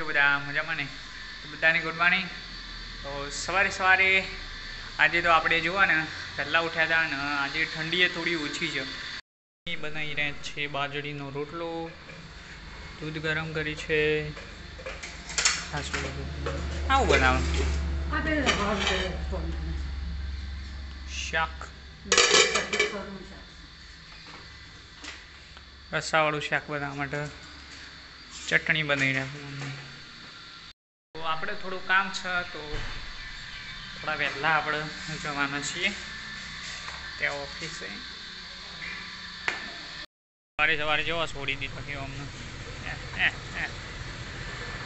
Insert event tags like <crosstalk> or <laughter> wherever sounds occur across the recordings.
છો બધા? મજામાં ને? બધાને ગુડ મોર્નિંગ તો સવારે સવારે આજે તો આપણે જોવા ને, પહેલાં ઉઠ્યા હતા ને, આજે ઠંડીએ થોડી ઓછી છે. બનાવી રહ્યા છે, બાજરીનો રોટલો, દૂધ ગરમ કરી છે. આવું બનાવો. શાક. રસાવાળું શાક બનાવવા માટે ચટણી બનાવી તો આપણે થોડું કામ છે, તો થોડા વહેલા આપણે જવાના છીએ. ત્યાં ઓફિસે સવારે સવારે જવા છોડી દીધો કે અમને.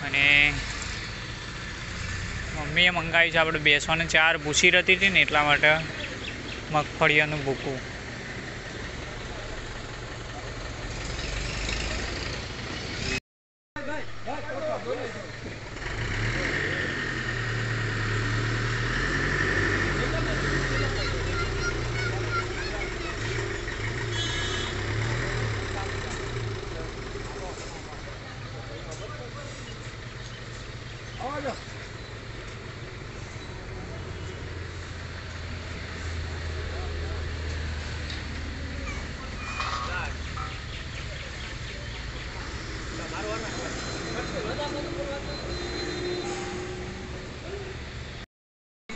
અને મમ્મીએ મંગાવી છે, આપણે બેસવાને ચાર ભૂસી રહેતી હતી ને એટલા માટે મગફળીઓનું ભૂકું.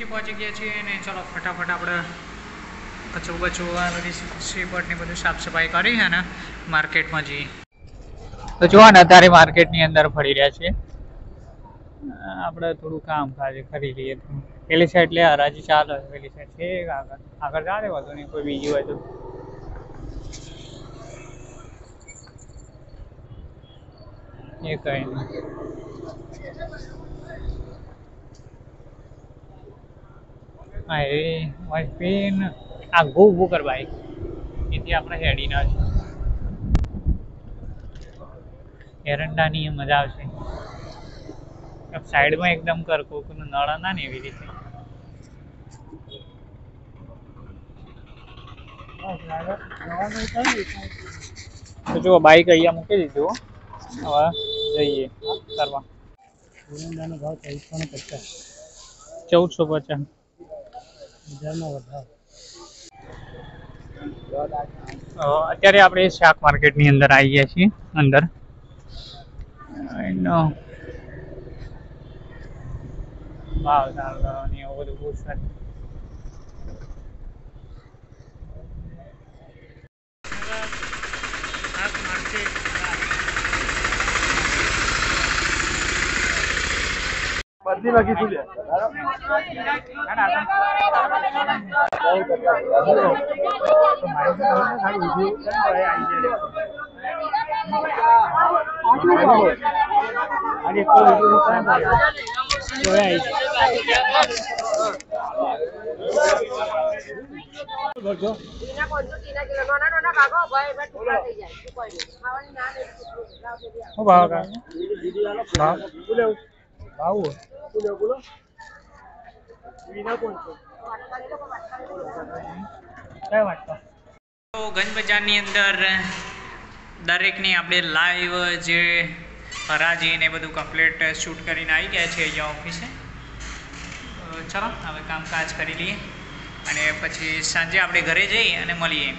નીચે પહોંચી ગયા છીએ અને ચલો ફટાફટ આપણે કચરો બચો આ બધી સીપટની બધું સાફ સફાઈ કરી અને માર્કેટમાં જઈએ. તો જોવા ને, અત્યારે માર્કેટની અંદર ફરી રહ્યા છીએ. આપણે થોડું કામ કાજ કરી લઈએ. પેલી સાઈડ લે, હરાજી ચાલે પેલી સાઈડ છે, આગળ આગળ ચાલે વધુ નહીં, કોઈ બીજી હોય એ કઈ નહીં. હા એ મારી પેન આઘું ઊભું કર બાઈક એથી આપણે હેડી ના છે એરંડાની મજા આવશે. સાઈડમાં એકદમ કર કોકનું નળ ના ને એવી રીતે. તો જુઓ બાઈક અહીંયા મૂકી દીધું હવે જઈએ કરવા. એરંડાનો ભાવ ચૌદસો પચાસ. ચૌદસો પચાસ. અત્યારે આપણે શાક માર્કેટની અંદર આવી ગયા છીએ, અંદર. ભાવ સારો ને એવું બધું બહુ શાક ભાઈ ટુકડા થઈ જાય શું કોઈ દે શું ભાવ? ભાવ બોલો વિના કઈ તો ગંજ બજારની અંદર દરેકની આપણે લાઈવ જે હરાજી ને બધું કમ્પ્લીટ શૂટ કરીને આવી ગયા છે અહીંયા ઓફિસે તો ચલો હવે કામકાજ કરી લઈએ અને પછી સાંજે આપણે ઘરે જઈ અને મળીએ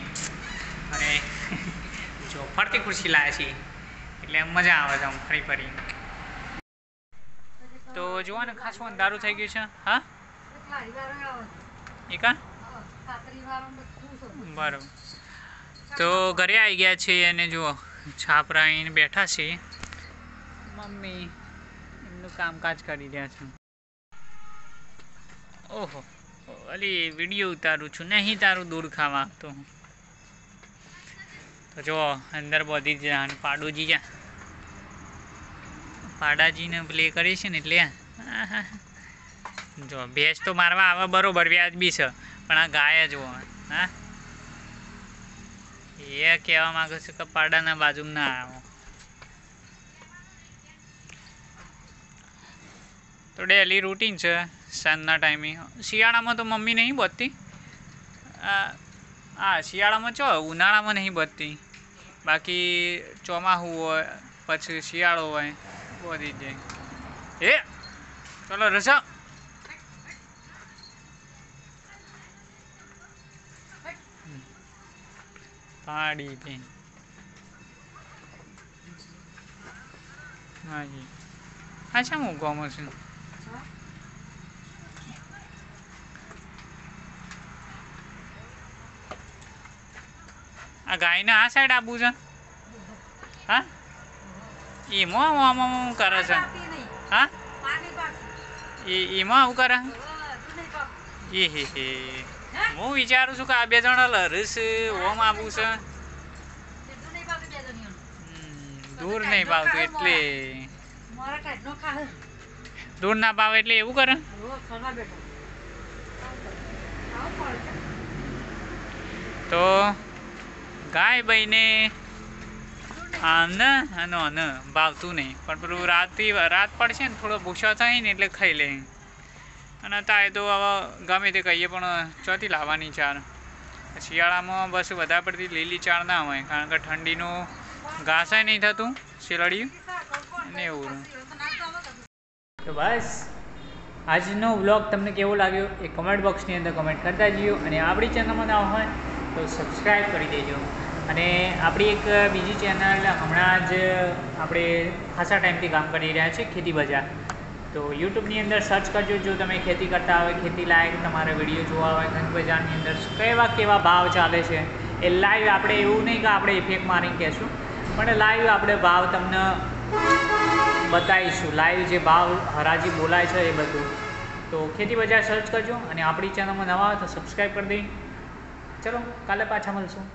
અને <laughs> જો ફરતી ખુરશી લાવ્યા છીએ. એટલે મજા આવે છે આમ ફરી ફરી. તો જુઓ ને ખાસ અંધારું થઈ ગયું છે. હા? એકા બરાબર. તો ઘરે આવી ગયા છીએ અને જુઓ છાપરા આવીને બેઠા છે. મમ્મી એમનું કામકાજ કરી રહ્યા છે. ઓહો અલી વીડિયો ઉતારું છું. નહીં તારું દૂર ખાવા તો જો અંદર બધી જ પાડોજી જા પાડાજીને પ્લે કરે છે ને એટલે જો, ભેંસ તો મારવા આવે બરોબર, વ્યાજબી છે. પણ આ ગાય જ હોય. હા? એ કહેવા માગું છે કે પાડાના બાજુમાં ના આવો. તો ડેલી રૂટીન છે સાંજના ટાઈમે શિયાળામાં તો મમ્મી નહીં બચતી? હા શિયાળામાં ચો, ઉનાળામાં નહીં બચતી. બાકી ચોમાસું હોય, પછી શિયાળો હોય. બધી જ જાય એ ચલો રસા પાડી બેન હાજી આ શા હું ગમો છું આ ગાયને આ સાઈડ આપવું છે હા એમાં આમાં હું કરે છે? હા? એમાં આવું કરે? એ હે હે? હું વિચારું છું કે આ બે જણા લરસ ઓમ આવું છે. દૂર નહીં ભાવતું એટલે. દૂર ના ભાવે એટલે એવું કરે? તો ગાય બહીને આને આનો આને ભાવતું નહીં. પણ પેલું રાતથી રાત પડશે ને, થોડો ભૂસો થાય ને એટલે ખાઈ લે. અને તાય તો હવે ગમે તે કહીએ, પણ ચોથી લાવવાની ચાર. શિયાળામાં બસ વધારે પડતી લીલી ચાર ના હોય, કારણ કે ઠંડીનું ઘાસાય નહીં થતું, શેલડિયું ને એવું. તો બસ, આજનો વ્લોગ તમને કેવો લાગ્યો એ કમેન્ટ બોક્સની અંદર કમેન્ટ કરતા જઈઓ અને આપણી ચેનલમાં ના હોય તો સબસ્ક્રાઈબ કરી દેજો. અને આપણી એક બીજી ચેનલ હમણાં જ આપણે ખાસા ટાઈમથી કામ કરી રહ્યા છે ખેતી બજાર. તો યુટ્યુબની અંદર સર્ચ કરજો, જો તમે ખેતી કરતા હોય, ખેતી લાયક તમારે વીડિયો જોવા હોય ઘન બજારની અંદર કેવા કેવા ભાવ ચાલે છે. એ લાઈવ આપણે એવું નહીં કે આપણે ઇફેક્ટ મારીને કહેશું, પણ લાઈવ આપણે ભાવ તમને બતાવીશું. લાઈવ જે ભાવ હરાજી બોલાય છે એ બધું. તો ખેતી બજાર સર્ચ કરજો અને આપણી ચેનલમાં નવા હોય તો સબસ્ક્રાઈબ કરી દઈ ચલો, કાલે પાછા મળશું.